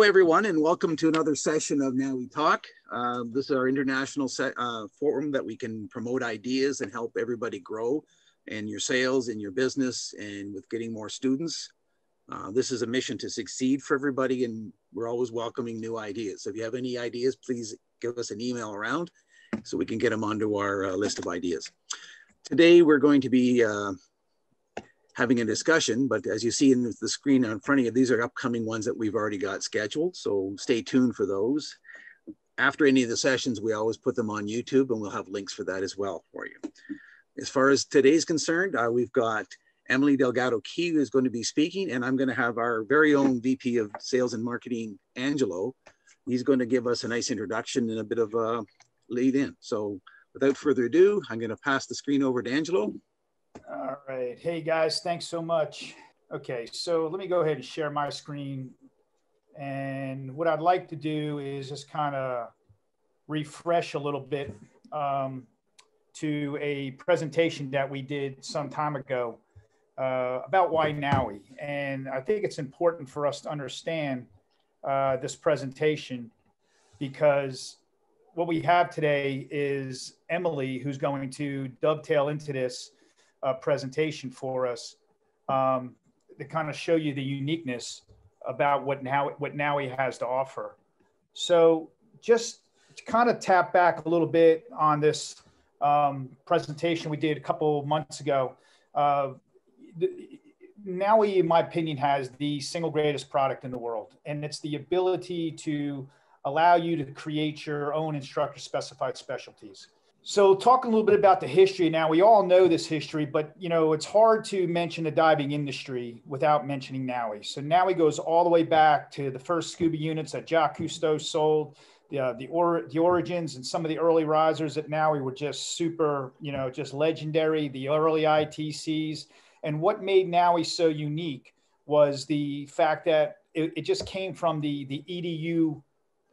Hello, everyone, and welcome to another session of NAUI Talk. Uh, this is our international uh, forum that we can promote ideas and help everybody grow in your sales, in your business, and with getting more students. Uh, this is a mission to succeed for everybody, and we're always welcoming new ideas. So if you have any ideas, please give us an email around so we can get them onto our uh, list of ideas. Today, we're going to be uh, having a discussion, but as you see in the screen in front of you, these are upcoming ones that we've already got scheduled. So stay tuned for those. After any of the sessions, we always put them on YouTube and we'll have links for that as well for you. As far as today's concerned, uh, we've got Emily Delgado Key who is going to be speaking, and I'm going to have our very own VP of Sales and Marketing, Angelo. He's going to give us a nice introduction and a bit of a lead in. So without further ado, I'm going to pass the screen over to Angelo. All right. Hey guys, thanks so much. Okay, so let me go ahead and share my screen. And what I'd like to do is just kind of refresh a little bit um, to a presentation that we did some time ago uh, about Why NAUI. And I think it's important for us to understand uh, this presentation because what we have today is Emily, who's going to dovetail into this uh, presentation for us um, to kind of show you the uniqueness about what NAUI what NAUI has to offer. So just to kind of tap back a little bit on this um, presentation we did a couple months ago. Uh, in my opinion, has the single greatest product in the world, and it's the ability to allow you to create your own instructor specified specialties. So, talking a little bit about the history now, we all know this history, but you know it's hard to mention the diving industry without mentioning NAUI. So NAUI goes all the way back to the first scuba units that Jacques Cousteau sold, the uh, the, or, the origins, and some of the early risers at NAUI were just super, you know, just legendary. The early ITCs, and what made NAUI so unique was the fact that it, it just came from the the edu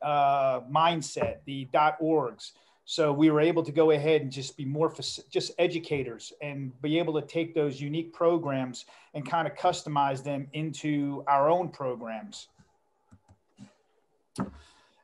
uh, mindset, the .orgs so we were able to go ahead and just be more just educators and be able to take those unique programs and kind of customize them into our own programs.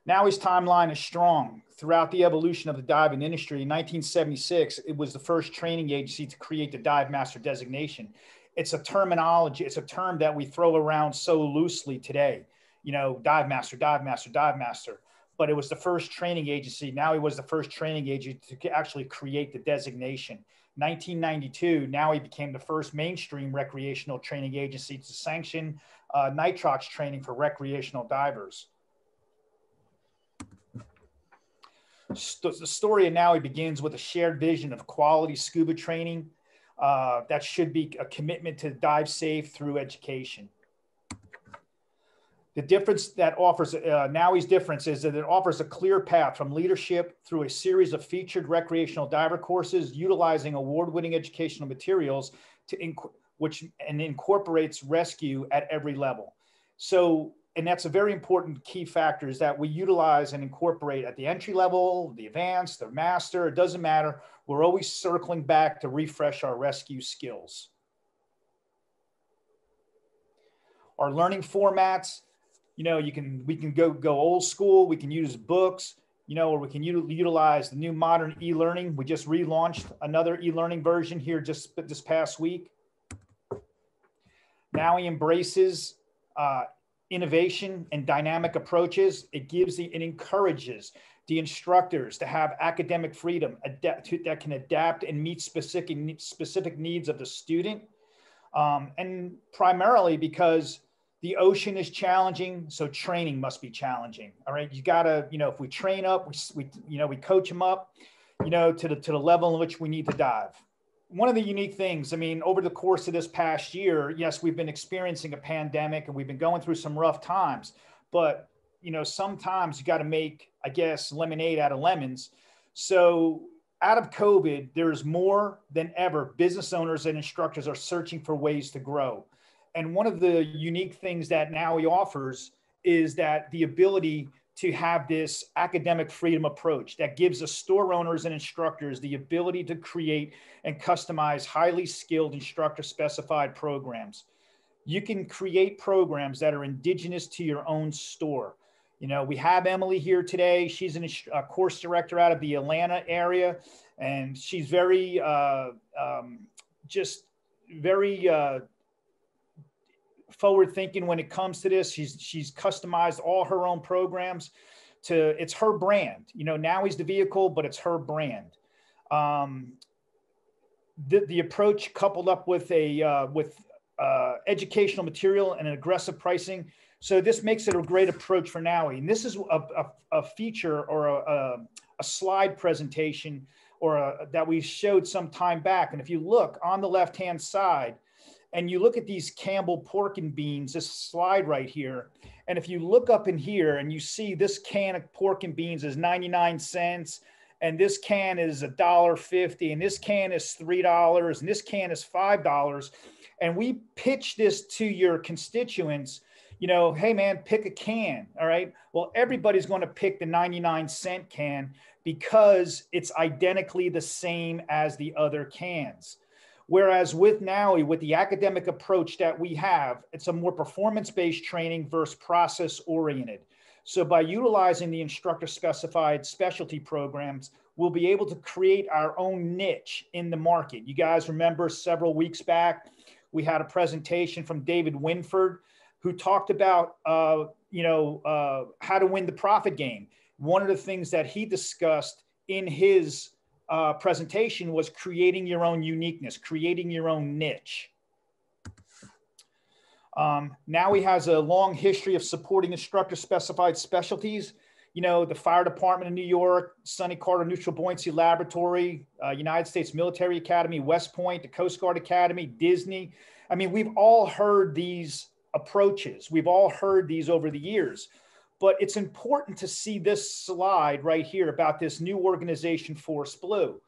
NAUI's timeline is strong. Throughout the evolution of the diving industry, in 1976, it was the first training agency to create the dive master designation. It's a terminology, it's a term that we throw around so loosely today. You know, dive master, dive master, dive master but it was the first training agency. NAUI was the first training agency to actually create the designation. 1992, NAUI became the first mainstream recreational training agency to sanction uh, nitrox training for recreational divers. St the story of NAUI begins with a shared vision of quality scuba training uh, that should be a commitment to dive safe through education. The difference that offers uh, difference is that it offers a clear path from leadership through a series of featured recreational diver courses utilizing award-winning educational materials to inc- which and incorporates rescue at every level. So, and that's a very important key factor is that we utilize and incorporate at the entry level, the advanced, the master, it doesn't matter. We're always circling back to refresh our rescue skills. Our learning formats, you know, you can we can go go old school. We can use books, you know, or we can u- utilize the new modern e-learning. We just relaunched another e-learning version here just this past week. NAUI embraces uh, innovation and dynamic approaches. It gives the it encourages the instructors to have academic freedom adapt to, that can adapt and meet specific specific needs of the student, um, and primarily because the ocean is challenging so training must be challenging. All right you gotta you know if we train up we, we you know we coach them up you know to the to the level in which we need to dive. One of the unique things i mean over the course of this past year yes we've been experiencing a pandemic and we've been going through some rough times but you know sometimes you got to make i guess lemonade out of lemons. So out of covid there's more than ever business owners and instructors are searching for ways to grow and one of the unique things that NAUI offers is that the ability to have this academic freedom approach that gives the store owners and instructors the ability to create and customize highly skilled instructor specified programs. you can create programs that are indigenous to your own store. You know, we have Emily here today. She's an, a course director out of the Atlanta area, and she's very uh, um, just very uh, forward thinking when it comes to this. She's she's customized all her own programs to it's her brand. You know, NAUI's the vehicle, but it's her brand. Um, the, the approach coupled up with a uh, with uh, educational material and an aggressive pricing. So this makes it a great approach for NAUI. And this is a, a, a feature or a, a, a slide presentation or that we showed some time back. And if you look on the left-hand side and you look at these Campbell pork and beans, this slide right here, and if you look up in here and you see this can of pork and beans is 99 cents, and this can is a dollar fifty, and this can is three dollars, and this can is five dollars, and we pitch this to your constituents, you know, hey man, pick a can. All right. Well, everybody's going to pick the 99 cent can because it's identically the same as the other cans. Whereas with NAUI, with the academic approach that we have, it's a more performance based training versus process oriented. So by utilizing the instructor specified specialty programs, we'll be able to create our own niche in the market. You guys remember several weeks back, we had a presentation from David Winford who talked about, uh, you know, uh, how to win the profit game. One of the things that he discussed in his uh, presentation was creating your own uniqueness, creating your own niche. Um, NAUI has a long history of supporting instructor specified specialties. You know, the fire department in New York, Sonny Carter Neutral Buoyancy Laboratory, uh, United States Military Academy, West Point, the Coast Guard Academy, Disney. I mean, we've all heard these approaches. We've all heard these over the years. But it's important to see this slide right here about this new organization, Force Blue.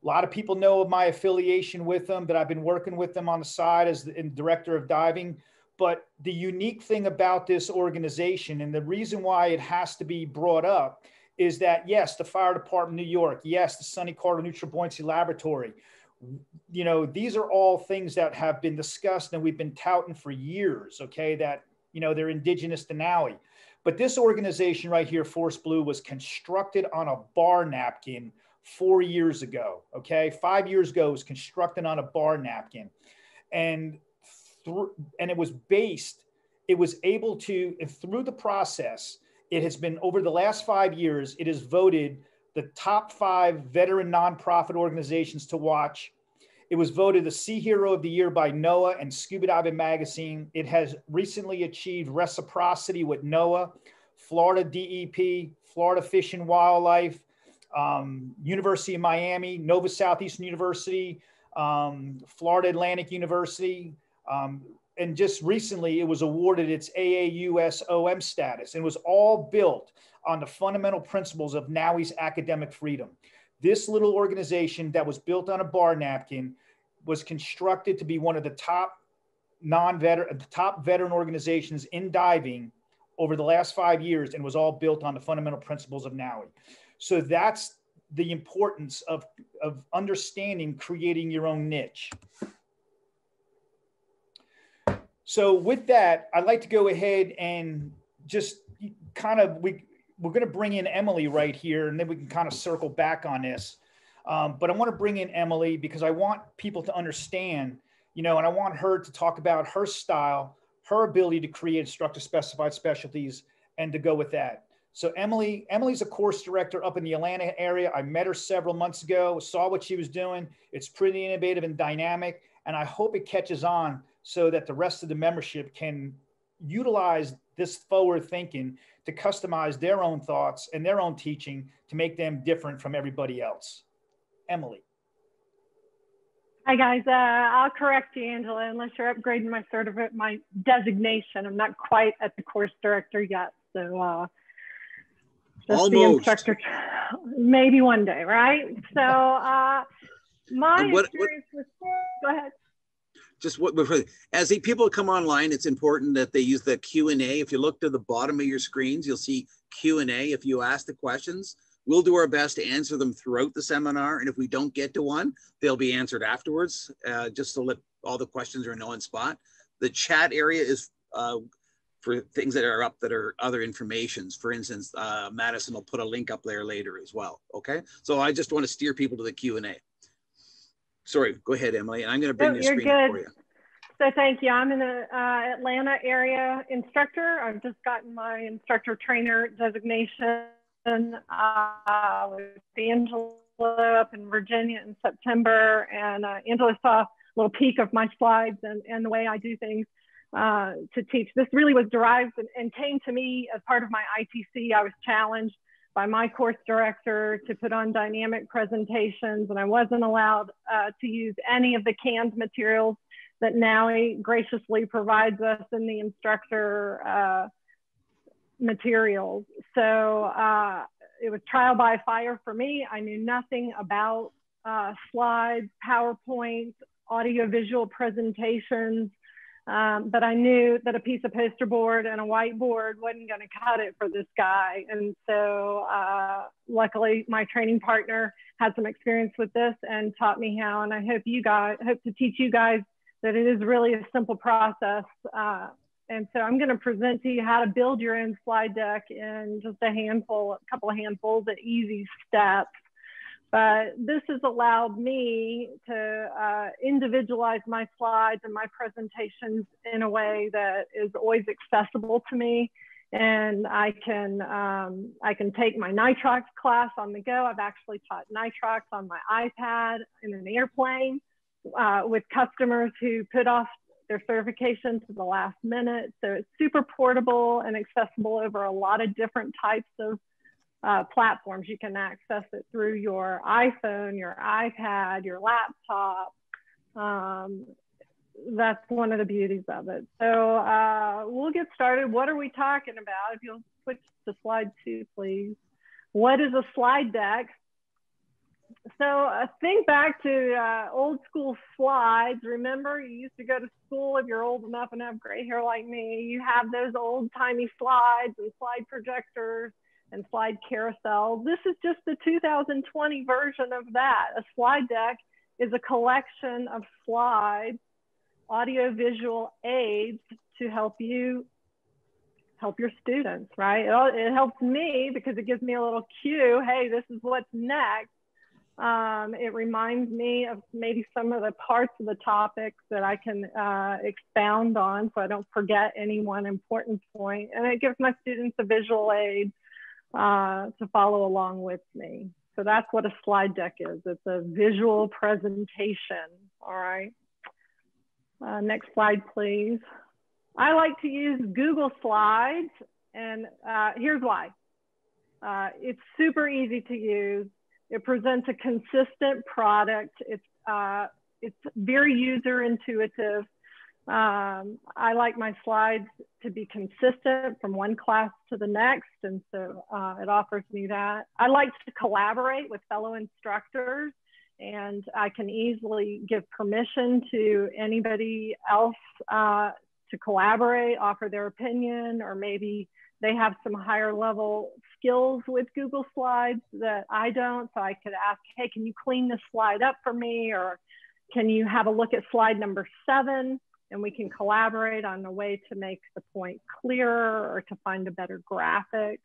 A lot of people know of my affiliation with them, that I've been working with them on the side as the director of diving. But the unique thing about this organization and the reason why it has to be brought up is that, yes, the fire department New York, yes, the Sonny Carter Neutral Buoyancy Laboratory, you know, these are all things that have been discussed and we've been touting for years, okay, that, you know, they're indigenous to NAUI. But this organization right here, Force Blue, was constructed on a bar napkin four years ago. Okay, five years ago, was constructed on a bar napkin, and through and it was based. It was able to and through the process. It has been over the last five years. It has voted the top five veteran nonprofit organizations to watch it was voted the Sea Hero of the Year by NOAA and Scuba Diving Magazine. It has recently achieved reciprocity with NOAA, Florida DEP, Florida Fish and Wildlife, um, University of Miami, Nova Southeastern University, um, Florida Atlantic University. Um, and just recently, it was awarded its AAUSOM status and was all built on the fundamental principles of NAUI's academic freedom. This little organization that was built on a bar napkin was constructed to be one of the top non-veteran, the top veteran organizations in diving over the last five years, and was all built on the fundamental principles of NAUI. So that's the importance of, of understanding creating your own niche. So with that, I'd like to go ahead and just kind of we we're going to bring in Emily right here, and then we can kind of circle back on this. Um, but I want to bring in Emily because I want people to understand, you know, and I want her to talk about her style, her ability to create instructor specified specialties, and to go with that. So Emily, Emily's a course director up in the Atlanta area. I met her several months ago, saw what she was doing. It's pretty innovative and dynamic, and I hope it catches on so that the rest of the membership can utilize this forward thinking to customize their own thoughts and their own teaching to make them different from everybody else. Emily. Hi guys, uh, I'll correct you, Angelo, unless you're upgrading my certificate, my designation. I'm not quite at the course director yet, so uh, just Almost. the instructor. Maybe one day, right? So uh, my what, experience what, was. Go ahead just what as the people come online it's important that they use the q&a if you look to the bottom of your screens you'll see q&a if you ask the questions we'll do our best to answer them throughout the seminar and if we don't get to one they'll be answered afterwards uh, just to let all the questions are in one spot The chat area is uh, for things that are up that are other informations. For instance, uh, Madison will put a link up there later as well. Okay, so I just want to steer people to the Q and A. Sorry, go ahead, Emily. I'm going to bring no, the screen good. for you. So thank you. I'm in uh, Atlanta area instructor. I've just gotten my instructor trainer designation uh, with Angelo up in Virginia in September. And uh, Angelo saw a little peek of my slides and, and the way I do things uh, to teach. This really was derived and, and came to me as part of my ITC. I was challenged by my course director to put on dynamic presentations and I wasn't allowed uh, to use any of the canned materials that NAUI graciously provides us in the instructor uh, materials. So uh, it was trial by fire for me. I knew nothing about uh, slides, PowerPoint, audiovisual presentations, um, but I knew that a piece of poster board and a whiteboard wasn't going to cut it for this guy. And so uh, luckily my training partner had some experience with this and taught me how, and I hope you guys, hope to teach you guys that it is really a simple process. Uh, and so I'm going to present to you how to build your own slide deck in just a handful, a couple of handfuls of easy steps. But this has allowed me to uh, individualize my slides and my presentations in a way that is always accessible to me. And I can, um, I can take my nitrox class on the go. I've actually taught nitrox on my iPad in an airplane uh, with customers who put off their certification to the last minute. So it's super portable and accessible over a lot of different types of uh, platforms. You can access it through your iPhone, your iPad, your laptop. Um, that's one of the beauties of it. So uh, we'll get started. What are we talking about? If you'll switch to slide two, please. What is a slide deck? so uh, think back to uh, old school slides. Remember, you used to go to school if you're old enough and have gray hair like me. You have those old timey slides and slide projectors and slide carousel. This is just the 2020 version of that. A slide deck is a collection of slides, audio-visual aids to help you help your students, right? It, it helps me because it gives me a little cue. Hey, this is what's next um, it reminds me of maybe some of the parts of the topics that I can uh, expound on so I don't forget any one important point. And it gives my students a visual aid uh, to follow along with me. So that's what a slide deck is. It's a visual presentation, all right? Uh, next slide, please. I like to use Google Slides, and uh, here's why. Uh, it's super easy to use. It presents a consistent product. It's, uh, it's very user intuitive. Um, I like my slides to be consistent from one class to the next. And so uh, it offers me that. I like to collaborate with fellow instructors and I can easily give permission to anybody else uh, to collaborate, offer their opinion, or maybe they have some higher level skills with Google Slides that I don't. So I could ask, hey, can you clean this slide up for me? Or can you have a look at slide number seven? And we can collaborate on a way to make the point clearer or to find a better graphic.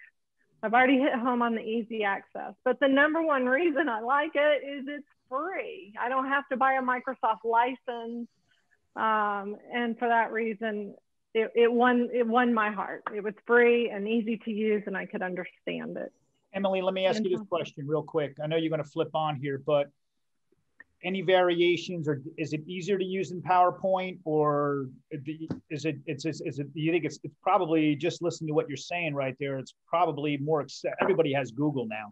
I've already hit home on the easy access, but the number one reason I like it is it's free. I don't have to buy a Microsoft license. Um, and for that reason, it, it won it won my heart. It was free and easy to use, and I could understand it. Emily, let me ask you this question real quick. I know you're going to flip on here, but any variations, or is it easier to use in PowerPoint, or is it it's is, is it? You think it's it's probably just listening to what you're saying right there. It's probably more. Everybody has Google now,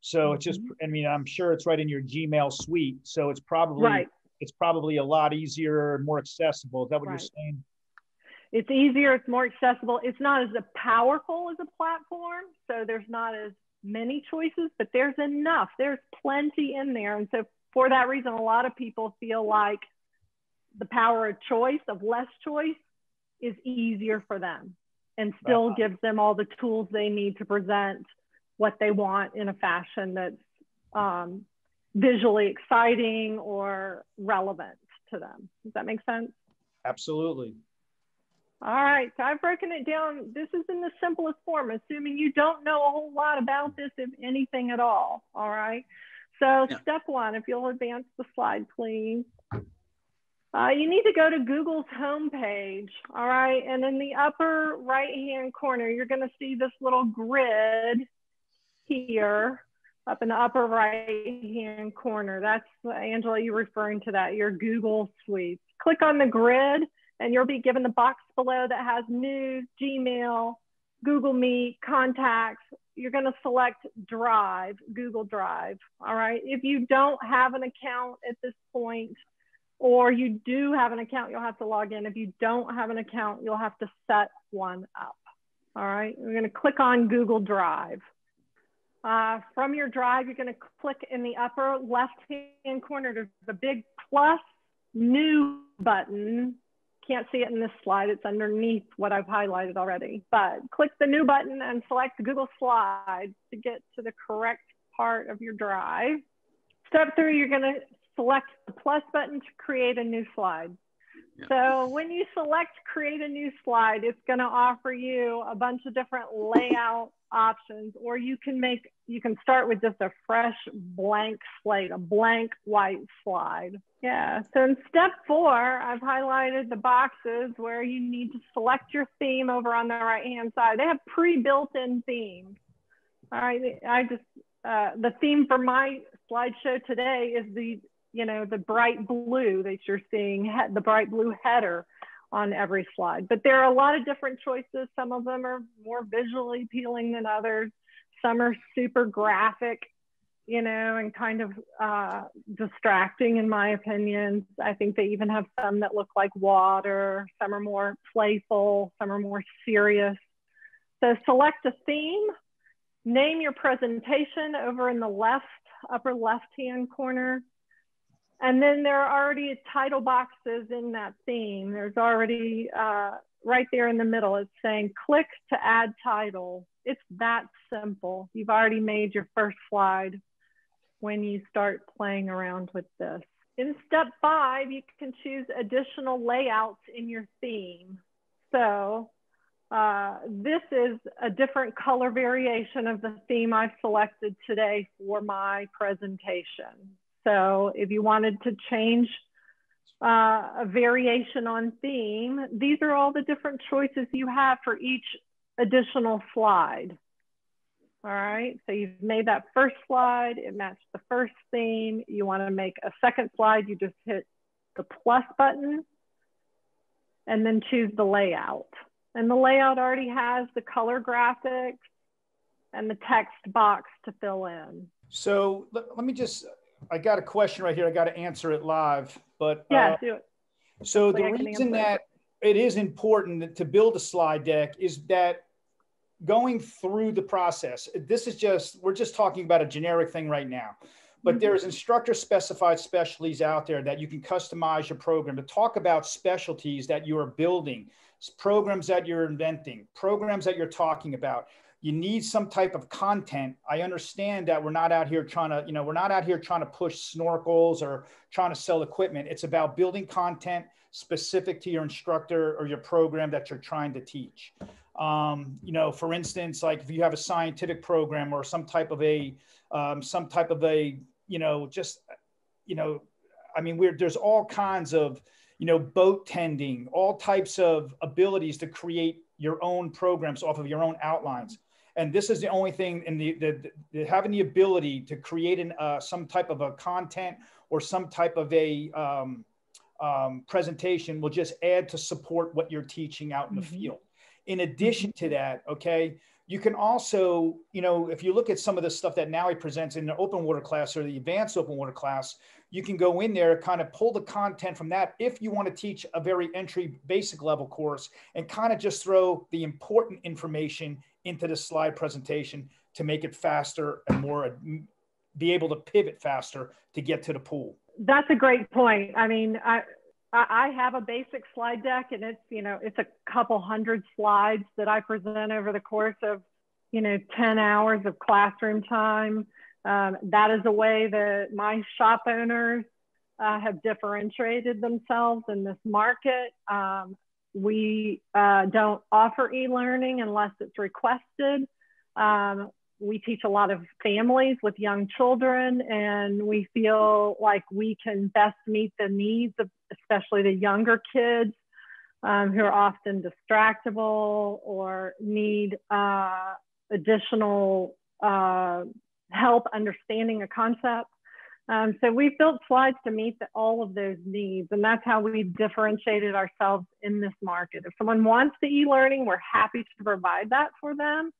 so it's just. Mm-hmm. I mean, I'm sure it's right in your Gmail suite, so it's probably right. It's probably a lot easier, more accessible. Is that what right. you're saying? it's easier, it's more accessible. It's not as powerful as a platform, so there's not as many choices, but there's enough. There's plenty in there. And so for that reason, a lot of people feel like the power of choice, of less choice, is easier for them and still uh-huh. gives them all the tools they need to present what they want in a fashion that's um, visually exciting or relevant to them. Does that make sense? Absolutely. All right, so I've broken it down. This is in the simplest form, assuming you don't know a whole lot about this, if anything at all. All right. So yeah. step one, if you'll advance the slide, please. Uh, you need to go to Google's homepage, all right? And in the upper right-hand corner, you're gonna see this little grid here up in the upper right-hand corner. That's, Angelo, you're referring to that, your Google Suite. Click on the grid and you'll be given the box below that has news, Gmail, Google Meet, contacts. You're going to select Drive, Google Drive. All right. If you don't have an account at this point, or you do have an account, you'll have to log in. If you don't have an account, you'll have to set one up. All right. We're going to click on Google Drive. Uh, from your drive, you're going to click in the upper left hand corner. There's a big plus new button can't see it in this slide. It's underneath what I've highlighted already. But click the new button and select Google Slides to get to the correct part of your drive. Step three, you're gonna select the plus button to create a new slide. So when you select create a new slide, it's gonna offer you a bunch of different layout options, or you can make, you can start with just a fresh blank slate, a blank white slide. Yeah, so in step four, I've highlighted the boxes where you need to select your theme over on the right-hand side. They have pre-built in themes. All right, I just, uh, the theme for my slideshow today is the, you know, the bright blue that you're seeing, the bright blue header on every slide. But there are a lot of different choices. Some of them are more visually appealing than others. Some are super graphic, you know, and kind of uh, distracting in my opinion. I think they even have some that look like water. Some are more playful. Some are more serious. So select a theme, name your presentation over in the left, upper left-hand corner and then there are already title boxes in that theme. There's already uh, right there in the middle, it's saying click to add title. It's that simple. You've already made your first slide when you start playing around with this. In step five, you can choose additional layouts in your theme. So uh, this is a different color variation of the theme I've selected today for my presentation. So if you wanted to change uh, a variation on theme, these are all the different choices you have for each additional slide. All right, so you've made that first slide, it matched the first theme. You wanna make a second slide, you just hit the plus button and then choose the layout. And the layout already has the color graphics and the text box to fill in. So let, let me just I got a question right here. I got to answer it live. But yeah, uh, do it. So the reason that it is important to build a slide deck is that going through the process. This is just we're just talking about a generic thing right now. But mm-hmm. there's instructor specified specialties out there that you can customize your program to talk about specialties that you are building, programs that you're inventing, programs that you're talking about you need some type of content. I understand that we're not out here trying to, you know, we're not out here trying to push snorkels or trying to sell equipment. It's about building content specific to your instructor or your program that you're trying to teach. Um, you know, for instance, like if you have a scientific program or some type of a, um, some type of a, you know, just, you know, I mean, we're, there's all kinds of, you know, boat tending, all types of abilities to create your own programs off of your own outlines and this is the only thing in the, the, the having the ability to create an, uh, some type of a content or some type of a um, um, presentation will just add to support what you're teaching out in the mm-hmm. field. In addition to that, okay, you can also, you know, if you look at some of the stuff that NAUI presents in the open water class or the advanced open water class, you can go in there, kind of pull the content from that if you want to teach a very entry basic level course and kind of just throw the important information into the slide presentation to make it faster and more be able to pivot faster to get to the pool. That's a great point. I mean, I I have a basic slide deck and it's, you know, it's a couple hundred slides that I present over the course of, you know, 10 hours of classroom time. Um, that is a way that my shop owners uh, have differentiated themselves in this market. Um, we uh, don't offer e-learning unless it's requested. Um, we teach a lot of families with young children, and we feel like we can best meet the needs of especially the younger kids um, who are often distractible or need uh, additional uh, help understanding a concept. Um, so we've built slides to meet the, all of those needs, and that's how we've differentiated ourselves in this market. If someone wants the e-learning, we're happy to provide that for them,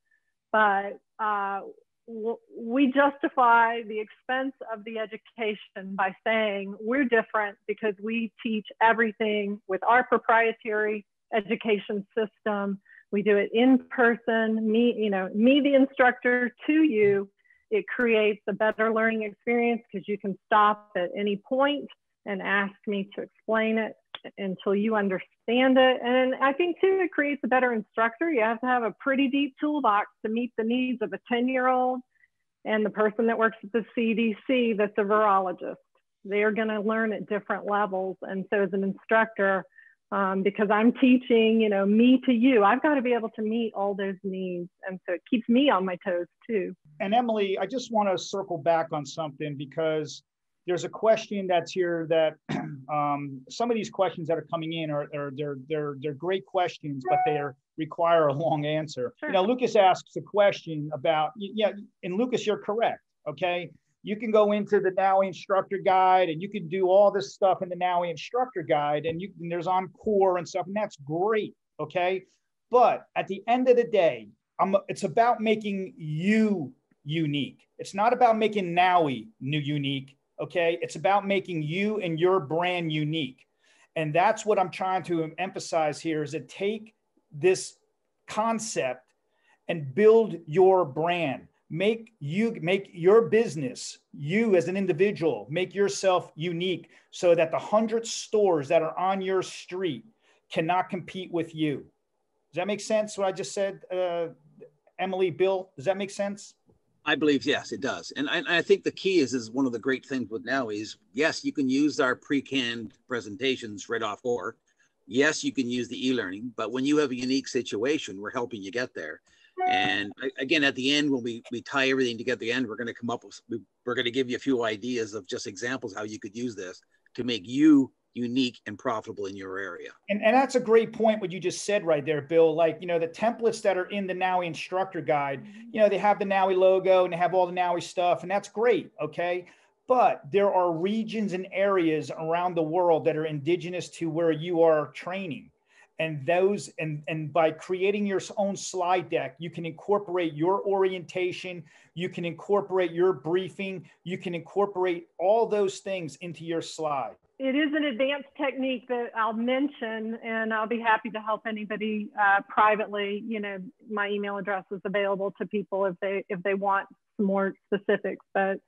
but uh, we justify the expense of the education by saying we're different because we teach everything with our proprietary education system. We do it in person, me, you know, me, the instructor to you, it creates a better learning experience because you can stop at any point and ask me to explain it until you understand it. And I think too, it creates a better instructor. You have to have a pretty deep toolbox to meet the needs of a 10 year old and the person that works at the CDC that's a virologist. They're going to learn at different levels. And so as an instructor, um, because I'm teaching, you know, me to you. I've got to be able to meet all those needs. And so it keeps me on my toes too. And Emily, I just want to circle back on something because there's a question that's here that um, some of these questions that are coming in are, are they're, they're, they're great questions, but they require a long answer. Sure. You know, Lucas asks a question about, yeah, and Lucas, you're correct. Okay you can go into the NAUI instructor guide and you can do all this stuff in the NAUI instructor guide and you and there's Encore and stuff and that's great okay? But at the end of the day I'm, it's about making you unique. It's not about making NAUI new unique okay? It's about making you and your brand unique. And that's what i'm trying to emphasize here is to take this concept and build your brand make you make your business you as an individual make yourself unique so that the 100 stores that are on your street cannot compete with you. Does that make sense what i just said uh, emily bill? Does that make sense? I believe yes it does. And I, I think the key is is one of the great things with NAUI is yes you can use our pre-canned presentations right off or yes you can use the e-learning but when you have a unique situation we're helping you get there and again, at the end, when we, we tie everything together, the end, we're going to come up with, we're going to give you a few ideas of just examples how you could use this to make you unique and profitable in your area. And, and that's a great point, what you just said right there, Bill. Like, you know, the templates that are in the NAUI instructor guide, you know, they have the NAUI logo and they have all the NAUI stuff, and that's great. Okay. But there are regions and areas around the world that are indigenous to where you are training and those and and by creating your own slide deck you can incorporate your orientation you can incorporate your briefing you can incorporate all those things into your slide. It is an advanced technique that i'll mention and i'll be happy to help anybody uh, privately. You know my email address is available to people if they if they want more specifics but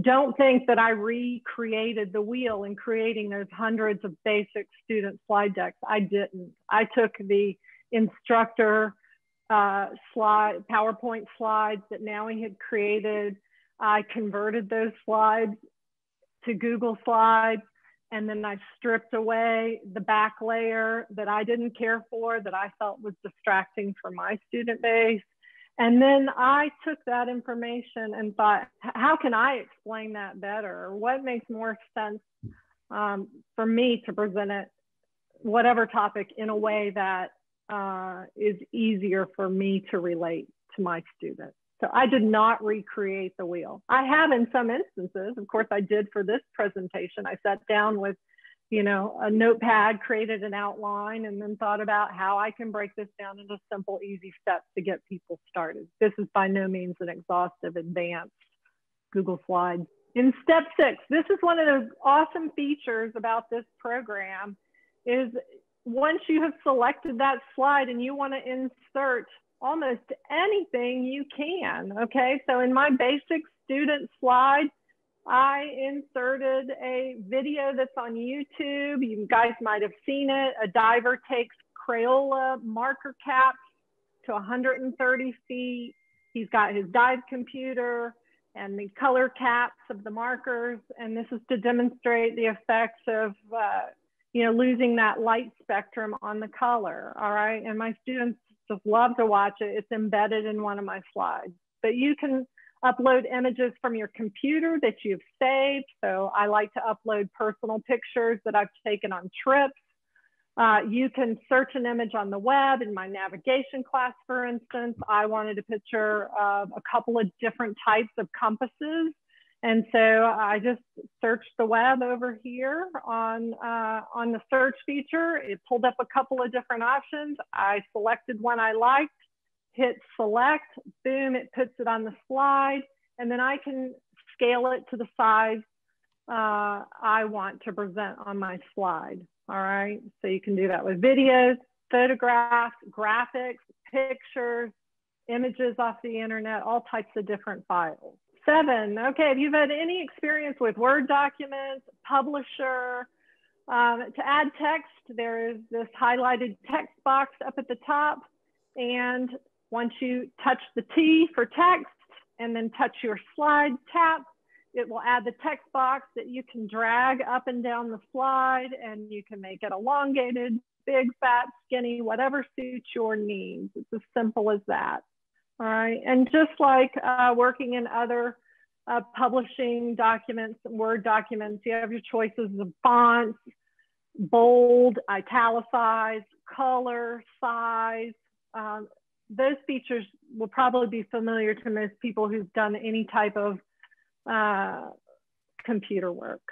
don't think that I recreated the wheel in creating those hundreds of basic student slide decks. I didn't. I took the instructor uh, slide, PowerPoint slides that NAUI had created. I converted those slides to Google Slides, and then I stripped away the back layer that I didn't care for, that I felt was distracting for my student base. And then I took that information and thought, how can I explain that better? What makes more sense um, for me to present it, whatever topic, in a way that uh, is easier for me to relate to my students? So I did not recreate the wheel. I have in some instances, of course, I did for this presentation. I sat down with you know, a notepad, created an outline, and then thought about how I can break this down into simple, easy steps to get people started. This is by no means an exhaustive, advanced Google Slides. In step six, this is one of the awesome features about this program is once you have selected that slide and you want to insert almost anything you can, okay? So in my basic student slide, I inserted a video that's on YouTube. You guys might have seen it. A diver takes Crayola marker caps to 130 feet. He's got his dive computer and the color caps of the markers. And this is to demonstrate the effects of uh, you know, losing that light spectrum on the color. All right. And my students just love to watch it. It's embedded in one of my slides. But you can upload images from your computer that you've saved. So I like to upload personal pictures that I've taken on trips. Uh, you can search an image on the web in my navigation class, for instance. I wanted a picture of a couple of different types of compasses. And so I just searched the web over here on, uh, on the search feature. It pulled up a couple of different options. I selected one I liked, hit select, boom, it puts it on the slide. And then I can scale it to the size uh, I want to present on my slide. All right, so you can do that with videos, photographs, graphics, pictures, images off the internet, all types of different files. Seven, okay, if you've had any experience with Word documents, Publisher, um, to add text, there is this highlighted text box up at the top. And once you touch the T for text and then touch your slide tap, it will add the text box that you can drag up and down the slide and you can make it elongated, big, fat, skinny, whatever suits your needs. It's as simple as that. All right, and just like uh, working in other uh, publishing documents, Word documents, you have your choices of fonts, bold, italicized, color, size. Um, those features will probably be familiar to most people who've done any type of uh, computer work.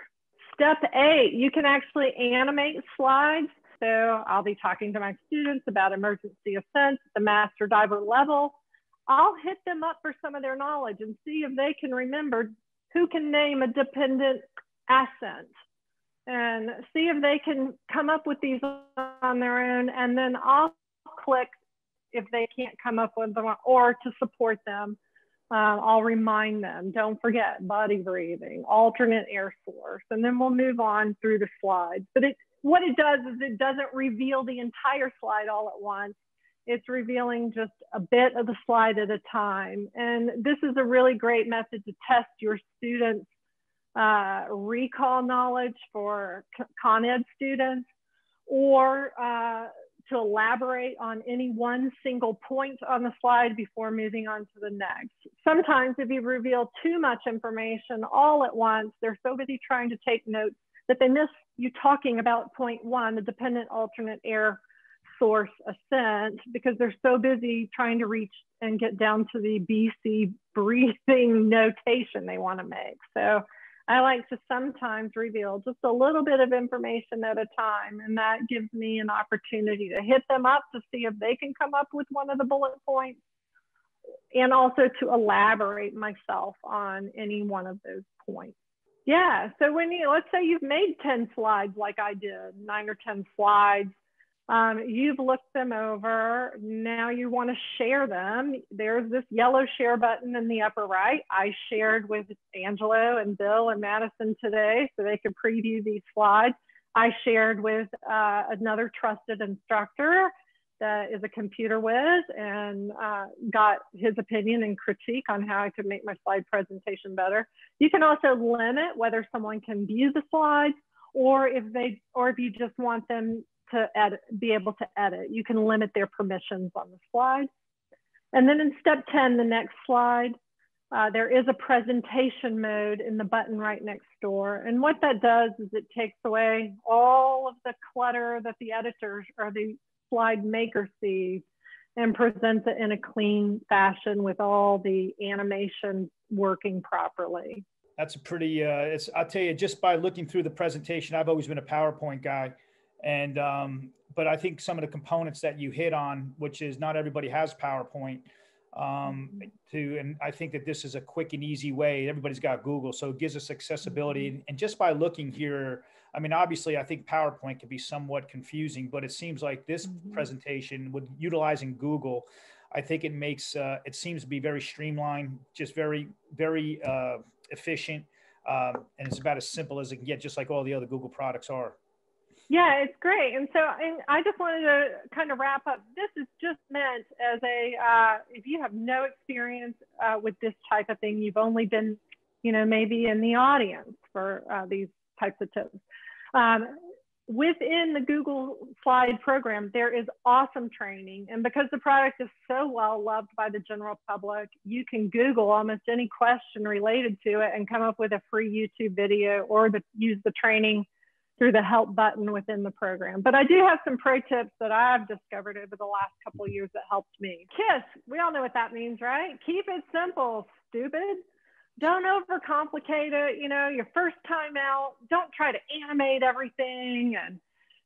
Step eight, you can actually animate slides. So I'll be talking to my students about emergency ascent at the master diver level. I'll hit them up for some of their knowledge and see if they can remember who can name a dependent ascent and see if they can come up with these on their own. And then I'll click if they can't come up with them or to support them uh, I'll remind them, don't forget buddy breathing, alternate air source, and then we'll move on through the slides. But it, what it does is it doesn't reveal the entire slide all at once. It's revealing just a bit of the slide at a time. And this is a really great method to test your students' uh, recall knowledge for Con Ed students or uh, to elaborate on any one single point on the slide before moving on to the next. Sometimes if you reveal too much information all at once, they're so busy trying to take notes that they miss you talking about point one, the dependent alternate air source ascent, because they're so busy trying to reach and get down to the BC breathing notation they wanna make. So I like to sometimes reveal just a little bit of information at a time, and that gives me an opportunity to hit them up to see if they can come up with one of the bullet points and also to elaborate myself on any one of those points. Yeah, so when you, let's say you've made 10 slides like I did, nine or 10 slides, um, you've looked them over. Now you want to share them. There's this yellow share button in the upper right. I shared with Angelo and Bill and Madison today so they could preview these slides. I shared with uh, another trusted instructor that is a computer whiz and uh, got his opinion and critique on how I could make my slide presentation better. You can also limit whether someone can view the slides or if they or if you just want them to edit, be able to edit. You can limit their permissions on the slide. And then in step 10, the next slide, uh, there is a presentation mode in the button right next door. And what that does is it takes away all of the clutter that the editors or the slide maker sees and presents it in a clean fashion with all the animation working properly. That's a pretty, uh, it's, I'll tell you, just by looking through the presentation, I've always been a PowerPoint guy. And um, but I think some of the components that you hit on, which is not everybody has PowerPoint, um, to and I think that this is a quick and easy way. Everybody's got Google, so it gives us accessibility. Mm-hmm. And just by looking here, I mean, obviously, I think PowerPoint can be somewhat confusing, but it seems like this mm-hmm. presentation, with utilizing Google, I think it makes uh, it seems to be very streamlined, just very very uh, efficient, um, and it's about as simple as it can get, just like all the other Google products are. Yeah, it's great. And so and I just wanted to kind of wrap up. This is just meant as a, uh, if you have no experience uh, with this type of thing, you've only been, you know, maybe in the audience for uh, these types of tips. Um, within the Google Slide program, there is awesome training. And because the product is so well loved by the general public, you can Google almost any question related to it and come up with a free YouTube video or the, use the training through the help button within the program. But I do have some pro tips that I've discovered over the last couple years that helped me. KISS, we all know what that means, right? Keep it simple, stupid don't overcomplicate it. You know, your first time out, don't try to animate everything and,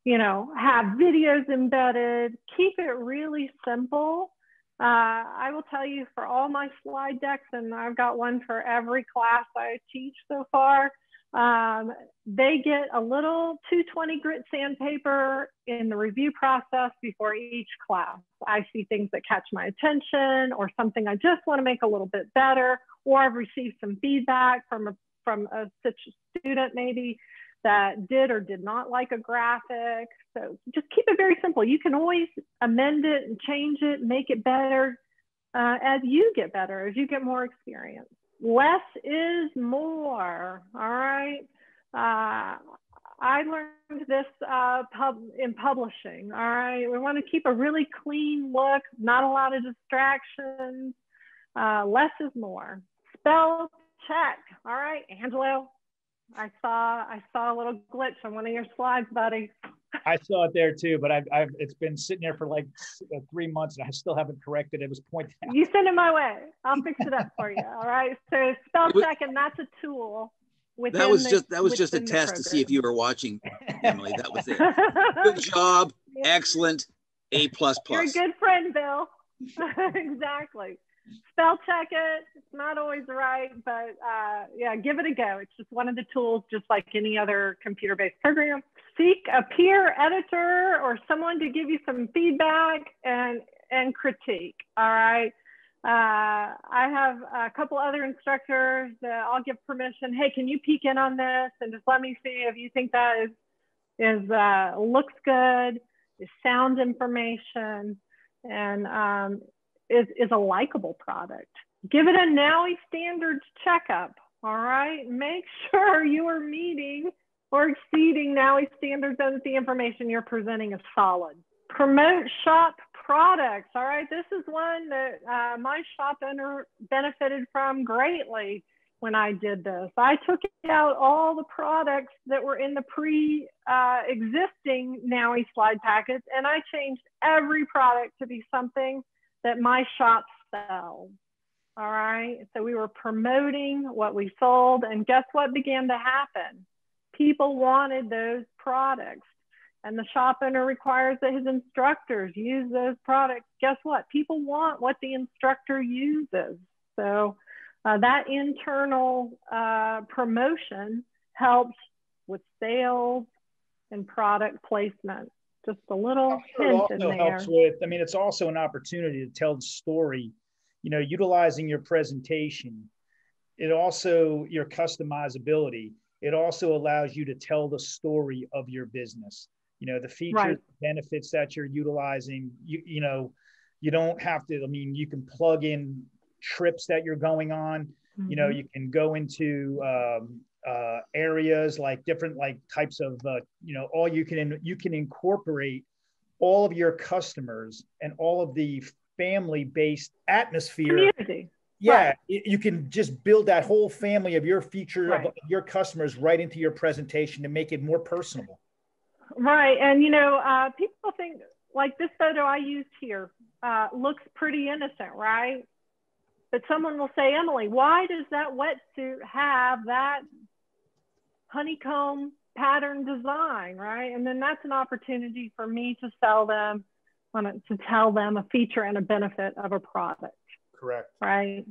you know, have videos embedded. Keep it really simple. Uh, I will tell you for all my slide decks, and I've got one for every class I teach so far. Um, they get a little 220 grit sandpaper in the review process before each class. I see things that catch my attention or something I just want to make a little bit better, or I've received some feedback from a, from a student maybe that did or did not like a graphic. So just keep it very simple. You can always amend it and change it, make it better uh, as you get better, as you get more experience. Less is more, all right? Uh, I learned this uh, pub in publishing, all right? We want to keep a really clean look, not a lot of distractions. Uh, less is more spell check. All right, Angelo. I saw I saw a little glitch on one of your slides, buddy. I saw it there too, but I've, I've it's been sitting there for like uh, three months and I still haven't corrected it. It was pointed out. You send it my way. I'll fix it up for you. All right. So spell check, and that's a tool. With that was the, just that was just a test to see if you were watching, Emily. That was it. Good job. Excellent. A plus plus. You're a good friend, Bill. exactly spell check it. It's not always right, but uh, yeah, give it a go. It's just one of the tools, just like any other computer-based program. Seek a peer editor or someone to give you some feedback and and critique. All right. Uh, I have a couple other instructors that I'll give permission. Hey, can you peek in on this and just let me see if you think that is is uh, looks good, is sound information, and um, is, is a likable product. Give it a NAUI standards checkup. All right. Make sure you are meeting or exceeding NAUI standards and the information you're presenting is solid. Promote shop products. All right. This is one that uh, my shop owner benefited from greatly when I did this. I took out all the products that were in the pre uh, existing NAUI slide packets and I changed every product to be something that my shop sells. All right. So we were promoting what we sold. And guess what began to happen? People wanted those products. And the shop owner requires that his instructors use those products. Guess what? People want what the instructor uses. So uh, that internal uh, promotion helps with sales and product placement just a little sure hint also in there. helps with i mean it's also an opportunity to tell the story you know utilizing your presentation it also your customizability it also allows you to tell the story of your business you know the features right. benefits that you're utilizing you you know you don't have to i mean you can plug in trips that you're going on mm-hmm. you know mm-hmm. you can go into um, uh, areas like different like types of uh, you know all you can you can incorporate all of your customers and all of the family based atmosphere. Yeah right. you can just build that whole family of your feature right. of your customers right into your presentation to make it more personable right and you know uh, people think like this photo i used here uh, looks pretty innocent right but someone will say emily why does that wetsuit have that honeycomb pattern design, right? And then that's an opportunity for me to sell them, to tell them a feature and a benefit of a product. Correct. Right.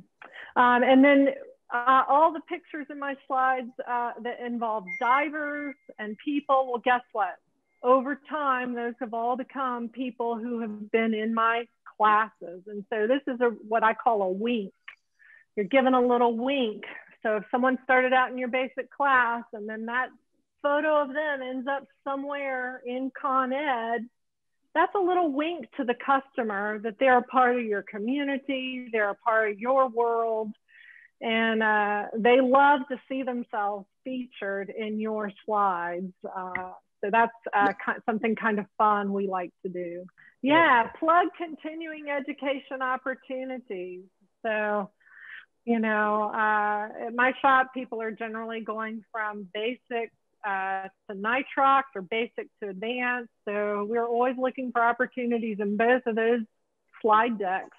Um, and then uh, all the pictures in my slides uh, that involve divers and people, well, guess what? Over time, those have all become people who have been in my classes. And so this is a, what I call a wink. You're given a little wink so if someone started out in your basic class and then that photo of them ends up somewhere in Con Ed, that's a little wink to the customer that they're a part of your community, they're a part of your world, and uh, they love to see themselves featured in your slides. Uh, So that's uh, something kind of fun we like to do. Yeah, plug continuing education opportunities. So, you know, uh, at my shop, people are generally going from basic uh, to nitrox or basic to advanced. So we're always looking for opportunities in both of those slide decks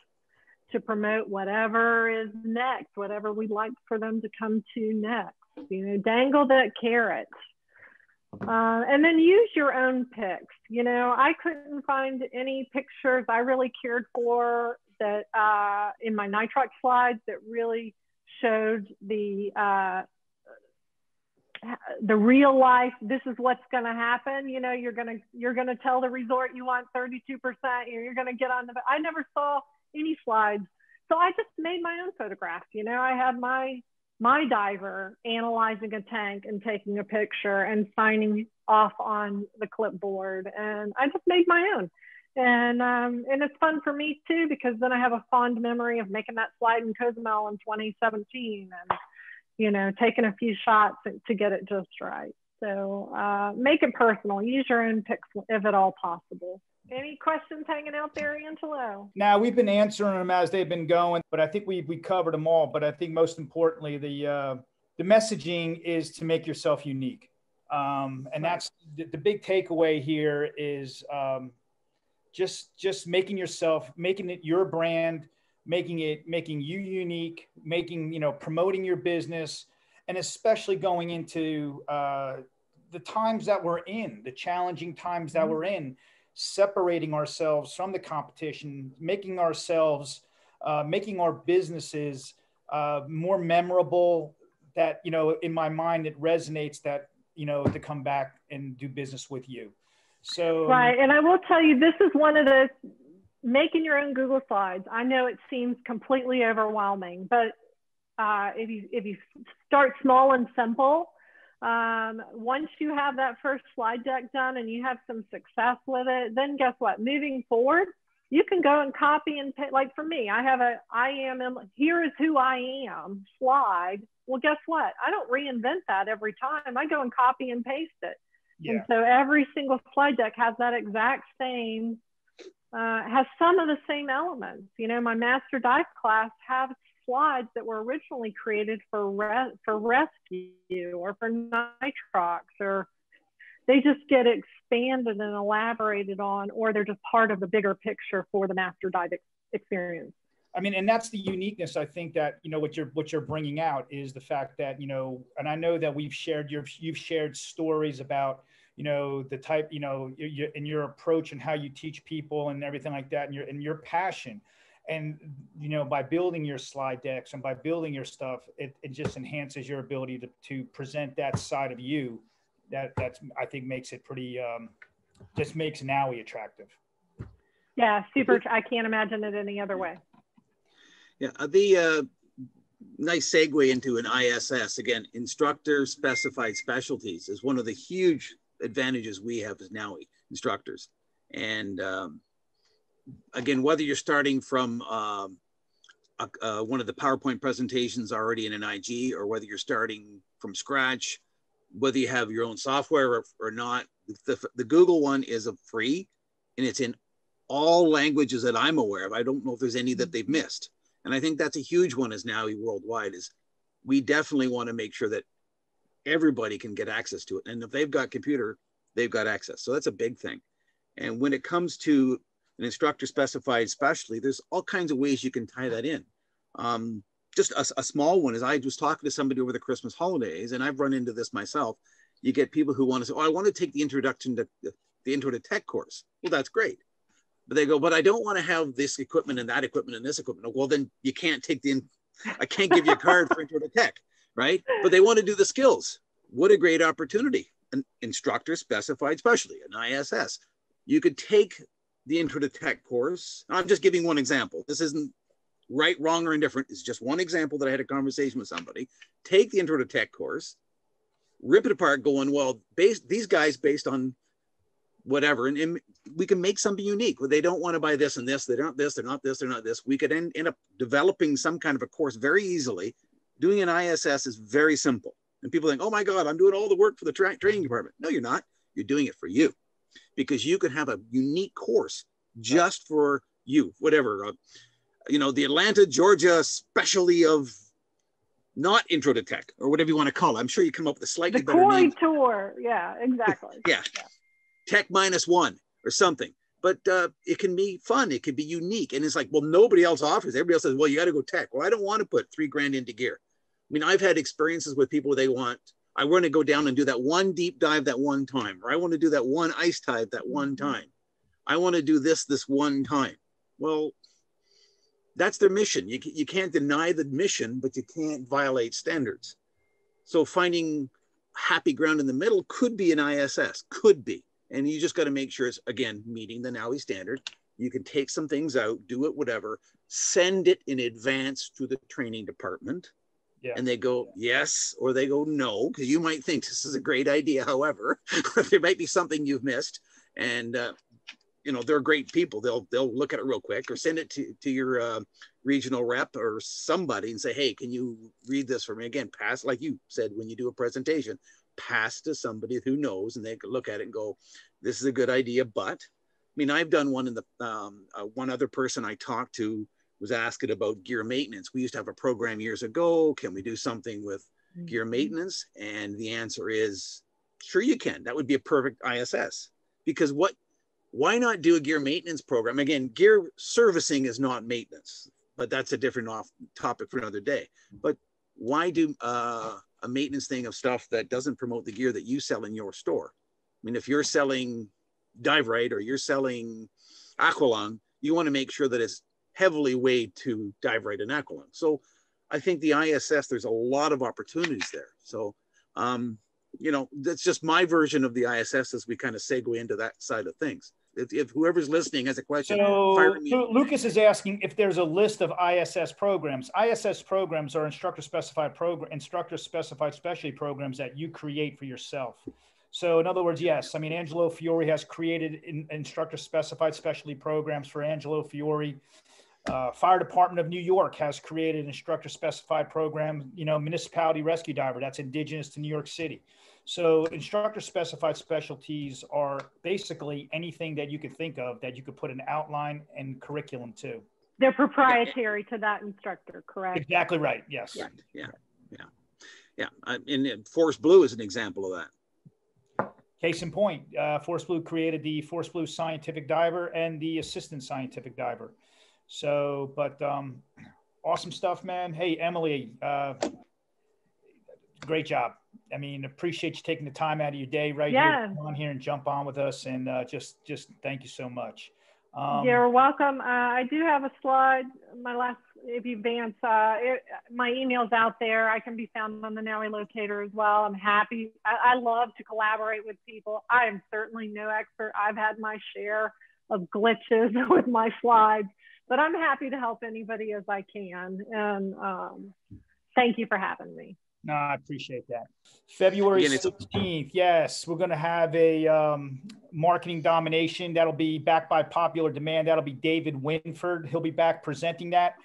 to promote whatever is next, whatever we'd like for them to come to next. You know, dangle that carrot. Uh, and then use your own pics. You know, I couldn't find any pictures I really cared for that uh, in my nitrox slides that really showed the uh, the real life this is what's going to happen. You know you're going to you're going to tell the resort you want 32% you're going to get on the i never saw any slides. So i just made my own photographs you know i had my my diver analyzing a tank and taking a picture and signing off on the clipboard and i just made my own. And um, and it's fun for me too because then i have a fond memory of making that slide in cozumel in 2017 and you know, taking a few shots to get it just right. So uh, make it personal. Use your own picks if at all possible. Any questions hanging out there, Angelo? Now we've been answering them as they've been going, but I think we we covered them all. But I think most importantly, the uh, the messaging is to make yourself unique, um, and that's the, the, big takeaway here is um, just just making yourself, making it your brand, making it making you unique making you know promoting your business and especially going into uh, the times that we're in the challenging times that mm-hmm. we're in separating ourselves from the competition making ourselves uh, making our businesses uh, more memorable that you know in my mind it resonates that you know to come back and do business with you so right and i will tell you this is one of the making your own Google Slides. I know it seems completely overwhelming, but uh, if you if you start small and simple, um, once you have that first slide deck done and you have some success with it, then guess what? Moving forward, you can go and copy and paste. Like for me, I have a I am here is who I am slide. Well, guess what? I don't reinvent that every time. I go and copy and paste it. Yeah. And so every single slide deck has that exact same uh, has some of the same elements. You know, my master dive class have slides that were originally created for re- for rescue or for nitrox, or they just get expanded and elaborated on, or they're just part of the bigger picture for the master dive ex- experience. I mean, and that's the uniqueness. I think that you know what you're what you're bringing out is the fact that you know, and I know that we've shared your you've shared stories about you know the type you know your, in your approach and how you teach people and everything like that and your and your passion. And you know by building your slide decks and by building your stuff it, it just enhances your ability to, to present that side of you that that's i think makes it pretty um, just makes NAUI attractive. Yeah super i can't imagine it any other way. Yeah uh, the uh, nice segue into an iss again instructor specified specialties is one of the huge advantages we have as NAUI instructors. And um, again, whether you're starting from um, a, uh, one of the PowerPoint presentations already in an IG, or whether you're starting from scratch, whether you have your own software or, or not, the, the Google one is a free and it's in all languages that I'm aware of. I don't know if there's any that they've missed. And I think that's a huge one as NAUI worldwide is we definitely want to make sure that everybody can get access to it. And if they've got computer, they've got access. So that's a big thing. And when it comes to an instructor specified specialty, there's all kinds of ways you can tie that in. Um, just a, a, small one is I was talking to somebody over the Christmas holidays, and I've run into this myself. You get people who want to say, "Oh, I want to take the introduction to the intro to tech course." Well, that's great, but they go, "But I don't want to have this equipment and that equipment and this equipment." Well, then you can't take the. In- I can't give you a card for intro to tech right? But they want to do the skills. What a great opportunity. An instructor specified specialty, an ISS. You could take the intro to tech course. I'm just giving one example. This isn't right, wrong, or indifferent. It's just one example that I had a conversation with somebody. Take the intro to tech course, rip it apart, going, well, based these guys based on whatever, and, and we can make something unique. Well, they don't want to buy this and this, they're not this, they're not this, they're not this. We could end, end up developing some kind of a course very easily doing an ISS is very simple. And people think, oh my God, I'm doing all the work for the tra training department. No, you're not. You're doing it for you because you could have a unique course just for you, whatever. Uh, you know, the Atlanta, Georgia specialty of not intro to tech or whatever you want to call it. I'm sure you come up with a slightly the better Corey name. tour. Yeah, exactly. yeah. yeah. Tech minus one or something. But uh, it can be fun. It can be unique. And it's like, well, nobody else offers. Everybody else says, well, you got to go tech. Well, I don't want to put three grand into gear. I mean, I've had experiences with people they want, I want to go down and do that one deep dive that one time, or I want to do that one ice dive that one mm-hmm. time. I want to do this this one time. Well, that's their mission. You, you can't deny the mission, but you can't violate standards. So finding happy ground in the middle could be an ISS, could be. And you just got to make sure it's, again, meeting the NAUI standard. You can take some things out, do it, whatever, send it in advance to the training department. Yeah. And they go, yes, or they go, no, because you might think this is a great idea. However, there might be something you've missed. And uh, you know they're great people they'll they'll look at it real quick or send it to, to your uh, regional rep or somebody and say hey can you read this for me again pass like you said when you do a presentation pass to somebody who knows and they look at it and go this is a good idea but i mean i've done one in the um, uh, one other person i talked to was asking about gear maintenance we used to have a program years ago can we do something with mm-hmm. gear maintenance and the answer is sure you can that would be a perfect iss because what why not do a gear maintenance program? Again, gear servicing is not maintenance, but that's a different off topic for another day. But why do uh, a maintenance thing of stuff that doesn't promote the gear that you sell in your store? I mean, if you're selling Dive Rite or you're selling Aqualung, you want to make sure that it's heavily weighed to Dive Rite and Aqualung. So I think the ISS, there's a lot of opportunities there. So um, you know, that's just my version of the ISS as we kind of segue into that side of things. If, if whoever's listening has a question, so, so Lucas is asking if there's a list of ISS programs. ISS programs are instructor specified program, instructor specified specialty programs that you create for yourself. So in other words, yes, I mean, Angelo Fiore has created in, instructor specified specialty programs for Angelo Fiore. Uh, Fire Department of New York has created an instructor specified program, you know, municipality rescue diver that's indigenous to New York City. So instructor specified specialties are basically anything that you could think of that you could put an outline and curriculum to. They're proprietary to that instructor, correct? Exactly right. Yes. Yeah. Yeah. Yeah. Yeah. Uh, and Force Blue is an example of that. Case in point, uh, Force Blue created the Force Blue scientific diver and the assistant scientific diver. So, but um, awesome stuff, man. Hey, Emily, uh, great job. I mean, appreciate you taking the time out of your day right yeah. here on here and jump on with us, and uh, just just thank you so much. Um, You're welcome. Uh, I do have a slide. My last, if you advance, uh, it, my email's out there. I can be found on the NAUI locator as well. I'm happy. I, I love to collaborate with people. I am certainly no expert. I've had my share of glitches with my slides, but I'm happy to help anybody as I can. And um, thank you for having me. No, I appreciate that. February 16th, yes, we're going to have a um, marketing domination. That'll be backed by popular demand. That'll be David Winford. He'll be back presenting that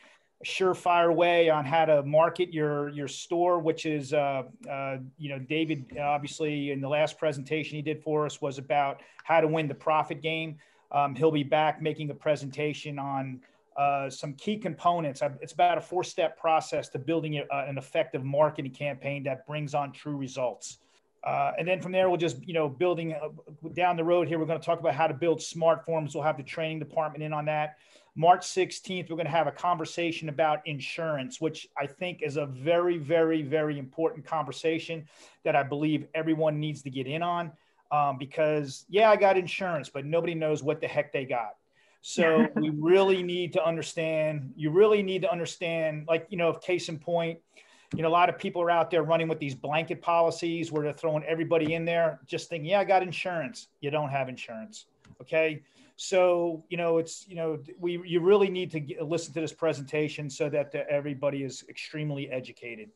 a surefire way on how to market your your store, which is, uh, uh, you know, David obviously in the last presentation he did for us was about how to win the profit game. Um, he'll be back making a presentation on uh, some key components. It's about a four step process to building a, an effective marketing campaign that brings on true results. Uh, and then from there, we'll just, you know, building uh, down the road here, we're going to talk about how to build smart forms. We'll have the training department in on that. March 16th, we're going to have a conversation about insurance, which I think is a very, very, very important conversation that I believe everyone needs to get in on. Um, because, yeah, I got insurance, but nobody knows what the heck they got. So we really need to understand, you really need to understand, like, you know, case in point, you know, a lot of people are out there running with these blanket policies where they're throwing everybody in there, just thinking, yeah, I got insurance. You don't have insurance. Okay. So, you know, it's, you know, we, you really need to get, listen to this presentation so that the, everybody is extremely educated.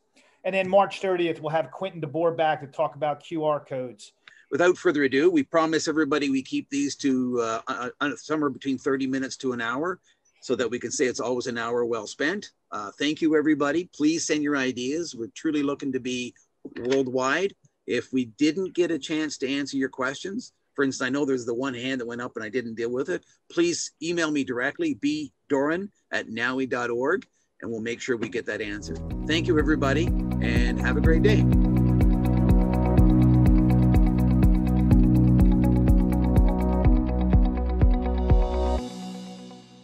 And then March 30th, we'll have Quentin DeBoer back to talk about QR codes without further ado, we promise everybody we keep these to uh, uh, uh, somewhere between 30 minutes to an hour so that we can say it's always an hour well spent. Uh, thank you, everybody. Please send your ideas. We're truly looking to be worldwide If we didn't get a chance to answer your questions, for instance, I know there's the one hand that went up and I didn't deal with it. Please email me directly, bdoran at naui.org, and we'll make sure we get that answered. Thank you, everybody, and have a great day.